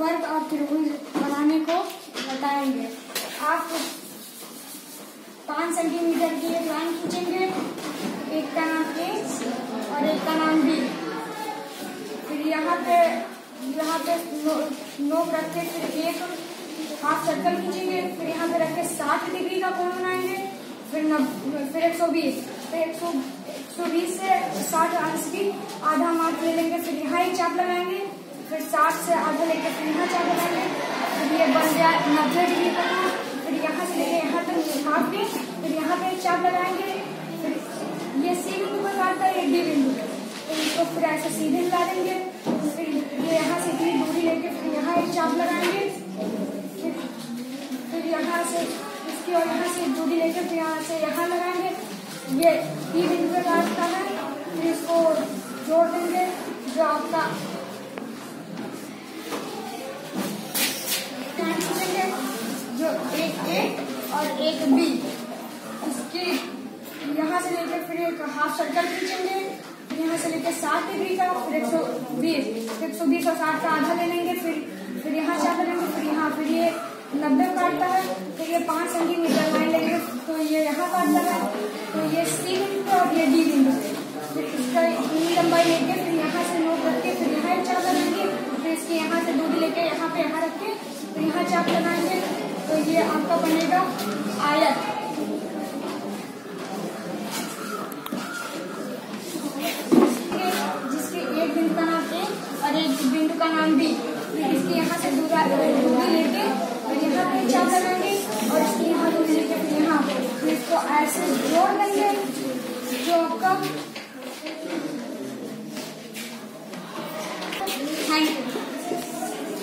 वर्ग और त्रिभुज बनाने को बताएँगे। आप पाँच सेंटीमीटर की एक लाइन खींचेंगे। एक का नाम ए और एक का नाम बी फिर यहाँ पे यहाँ पे नो, नोक रख के फिर एक हाफ़ सर्कल खींचेंगे। फिर यहाँ पे रख के साठ डिग्री का कोण बनाएँगे। फिर फिर एक सौ बीस। फिर एक सौ बीस से साठ अंश की आधा मार्क ले लेंगे। फिर यहाँ एक चाप लगाएँगे। साठ से आधा लेकर फिर यहाँ चाप लगाएँगे फिर ये बन जाए नब्बे डिग्री का फिर यहाँ से लेके यहाँ तक काट के फिर यहाँ पे चाप लगाएँगे। फिर ये सी बिंदु पर काटता है डी बिंदु तो इसको फिर ऐसे सीधे मिला देंगे फिर ये यहाँ से इतनी दूरी लेके फिर यहाँ एक चाप लगाएँगे। फिर यहाँ से इसकी और यहाँ से दूरी लेके फिर यहाँ से यहाँ लगाएँगे। ये डी बिंदु पे काटता है। फिर इसको जोड़ देंगे। जो आपका खींचेंगे जो एक ए और एक बी इसकी यहाँ से लेकर फिर एक हाफ़ सर्कल खींचेंगे, यहाँ से लेकर सात डिग्री का फिर एक सौ बीस. एक सौ बीस और साठ का आधा ले लेंगे, फिर फिर यहाँ चाप लेंगे, फिर यहाँ, फिर ये नब्बे काटता है, फिर ये पाँच सेंटीमीटर लाइन लेंगे तो ये यहाँ काटता है तो ये सी बिंदु और ये डी बिंदु. फिर इसका इतनी लंबाई लेके फिर यहाँ से नोट रख के फिर यहाँ चाप लगाएँगे फिर इसके यहाँ से दूरी लेके यहाँ पे यहाँ रख के, फिर यहाँ चाप लगाएँगे तो ये आपका बनेगा आयत जिसके एक बिंदु का नाम और एक बिंदु का नाम भी इसके यहाँ से दूरा दूरी लेके और यहाँ पे और इसके यहाँ दूरी लेके यहाँ तो इसको ऐसे जोड़ देंगे जो आपका